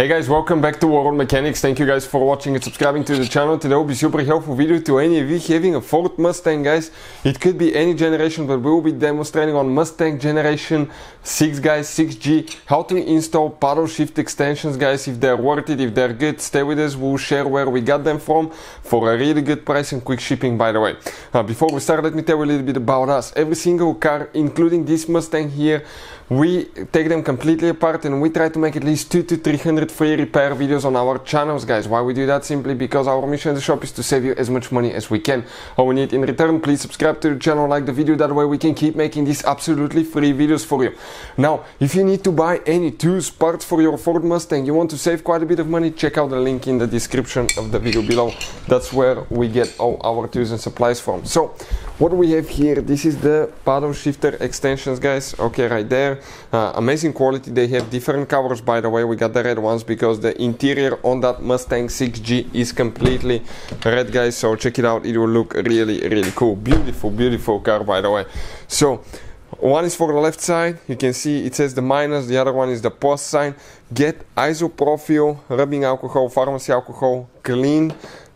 Hey guys, welcome back to World Mechanics. Thank you guys for watching and subscribing to the channel. Today will be super helpful video to any of you having a Ford Mustang guys. It could be any generation but we will be demonstrating on Mustang generation 6 guys, 6G, how to install paddle shift extensions guys. If they're worth it, if they're good, stay with us. We'll share where we got them from for a really good price and quick shipping by the way. Uh, before we start, let me tell you a little bit about us. Every single car, including this Mustang here, we take them completely apart and we try to make at least 2 to 300 free repair videos on our channels guys. Why we do that? Simply because our mission in the shop is to save you as much money as we can. All we need in return, please subscribe to the channel, like the video, that way we can keep making these absolutely free videos for you. Now, if you need to buy any tools, parts for your Ford Mustang, you want to save quite a bit of money, check out the link in the description of the video below. That's where we get all our tools and supplies from. So, what we have here, this is the paddle shifter extensions guys, okay, right there. Uh, amazing quality. They have different covers, by the way. We got the red ones because the interior on that Mustang 6G is completely red, guys. So check it out. It will look really, really cool. Beautiful, beautiful car, by the way. So one is for the left side. You can see it says the minus. The other one is the plus sign. Get isopropyl rubbing alcohol, pharmacy alcohol, clean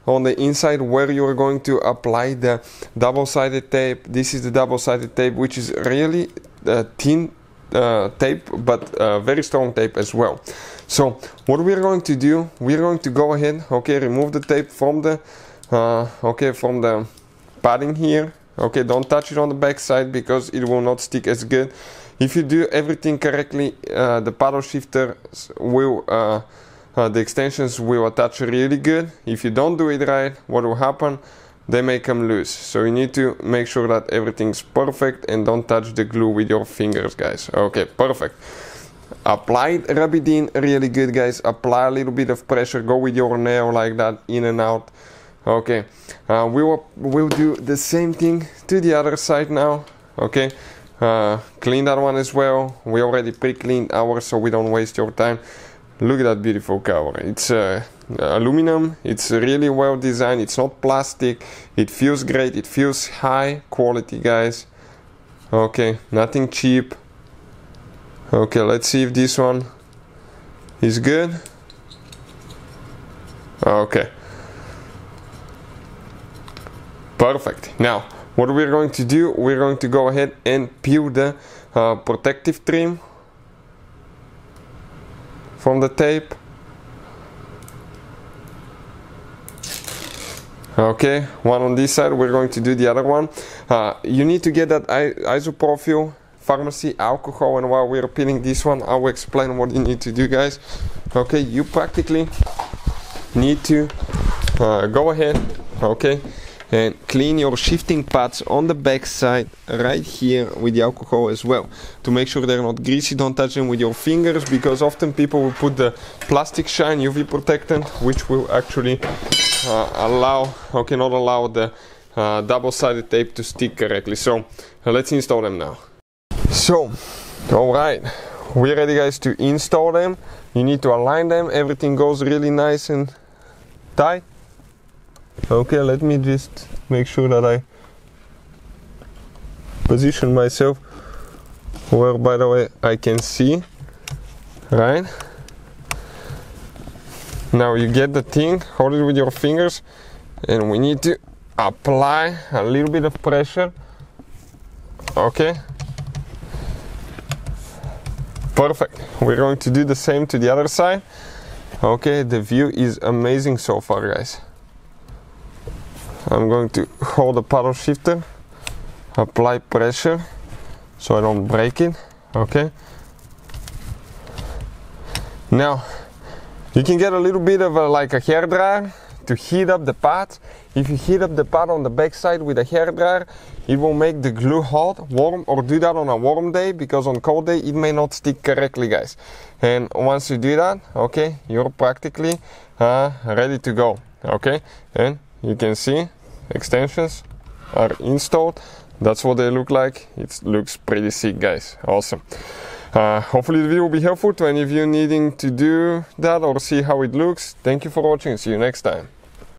on the inside where you're going to apply the double-sided tape. This is the double-sided tape, which is really uh, thin uh, tape but uh, very strong tape as well. So what we're going to do we're going to go ahead okay remove the tape from the uh, okay from the padding here. Okay don't touch it on the back side because it will not stick as good. If you do everything correctly uh, the paddle shifter will uh, the extensions will attach really good if you don't do it right what will happen they may come loose. So you need to make sure that everything's perfect and don't touch the glue with your fingers, guys. Okay, perfect. Apply it, rub it in really good, guys. Apply a little bit of pressure. Go with your nail like that, in and out. Okay, uh, we will we'll do the same thing to the other side now. Okay, uh, clean that one as well. We already pre-cleaned ours, so we don't waste your time. Look at that beautiful cover. It's uh, aluminum. It's really well designed. It's not plastic. It feels great. It feels high quality, guys. Okay, nothing cheap. Okay, let's see if this one is good. Okay. Perfect. Now, what we're going to do, we're going to go ahead and peel the uh, protective trim from the tape. Okay, one on this side, we're going to do the other one. Uh, you need to get that isopropyl pharmacy alcohol and while we're peeling this one, I will explain what you need to do guys. Okay, you practically need to uh, go ahead, okay, and clean your shifting pads on the back side right here with the alcohol as well. To make sure they're not greasy don't touch them with your fingers because often people will put the plastic shine UV protectant which will actually uh, allow okay not allow the uh, double-sided tape to stick correctly. So uh, let's install them now. So all right. We're ready guys to install them. You need to align them. Everything goes really nice and tight okay let me just make sure that I position myself where by the way I can see right? Now you get the thing hold it with your fingers and we need to apply a little bit of pressure. Okay? Perfect. We're going to do the same to the other side. Okay the view is amazing so far guys I'm going to hold the paddle shifter, apply pressure so I don't break it, okay? Now, you can get a little bit of a, like a hair dryer to heat up the pad. If you heat up the pad on the back side with a hair dryer, it will make the glue hot, warm, or do that on a warm day because on cold day it may not stick correctly, guys. And once you do that, okay, you're practically uh, ready to go, okay? And you can see extensions are installed. That's what they look like. It looks pretty sick guys. Awesome. Uh, hopefully the video will be helpful to any of you needing to do that or see how it looks. Thank you for watching. See you next time